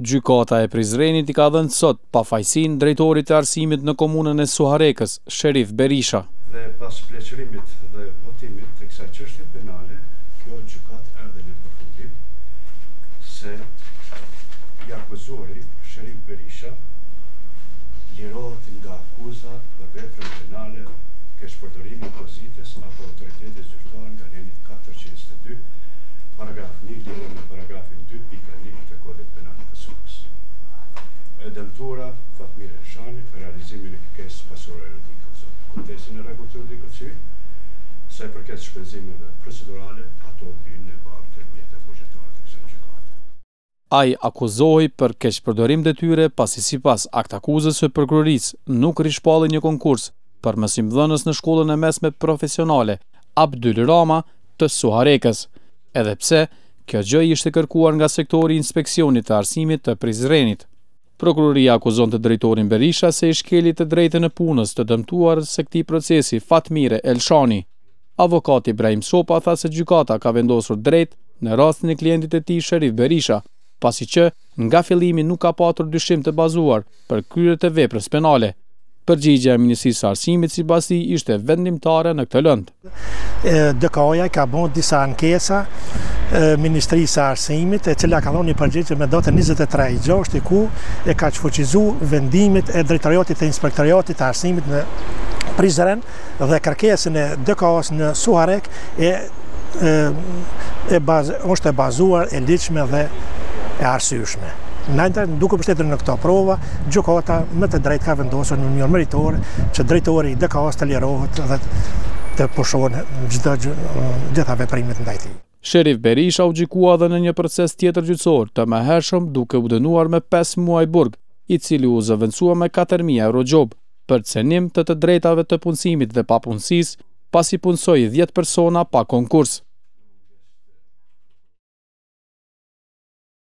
Gjykata e Prizrenit i ka dhënë sot pa fajsin drejtorit të arsimit në komunën e Suharekës, Sherif Berisha. Dhe pas pleqërimit dhe votimit të kësa qështje penale, kjo gjykat e në përfundim se jakuzori Sherif Berisha lirohet nga akuza dhe vetër penale kështë përdorimi të zites apo autoritetit zyrtojnë nga njënit 402 paragraf 1, lirohet dëmtura Fatmir shani për realizimin e kërkesë pasore e rëdikë, kërtesin e rëgutë të rëdikë civil, se për kërkesë dhe procedurale, ato bëjnë në bakë të mjetë e bugjetuar të kësën gjikate. Ai akuzohi për kesh përdorim dhe tyre pasi si pas akt akuzës e përkruris nuk rishpalli një konkurs për mësim dhënës në shkollën e mesme profesionale Abdul Rama të Suharekës, edhe pse kjo gjë ishte kërkuar nga sektori inspeksionit të arsimit të Prizrenit. Prokuroria akuzon të drejtorin Berisha se i shkeli të drejtën e punës të dëmtuar se këti procesi Fatmire Elshani. Avokati Brahim Sopa tha se gjykata ka vendosur drejt në rastin e klientit e ti Sherif Berisha, pasi që nga fillimi nuk ka patur dyshim të bazuar për kryrët e veprës penale. Përgjigje e Ministrisë Arsimit, Arsimit sipasi ishte vendimtare në këtë lëndë. dko ka bën disa ankesa e, Ministrisë së Arsimit, e cila ka dhënë një përgjigje me datën 23 gjashtë ku e ka shfuqizuar vendimit e drejtoriatit të inspektoriatit të arsimit në Prizren dhe kërkesën e dko në Suarek e e, bazë, është e bazuar e ligjshme dhe e arsyeshme nëndër, duke pështetër në këto prova, Gjokota më të drejt ka vendosën në njërë mëritore, që drejtori i DKS të lirohet dhe të pushon uh, gjitha, gjitha veprimit në dajti. Sherif Berisha u gjikua dhe në një proces tjetër gjyqësor të më hershëm duke u dënuar me 5 muaj burg, i cili u zëvëndsua me 4.000 euro gjobë për cenim të të drejtave të punësimit dhe papunësis, pasi punësoj 10 persona pa konkursë.